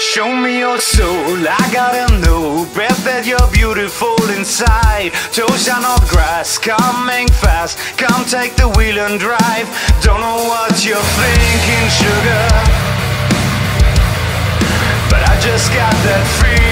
Show me your soul, I gotta know Bet that you're beautiful inside. Toes are not grass, coming fast. Come take the wheel and drive. Don't know what you're thinking, sugar. But I just got that feeling.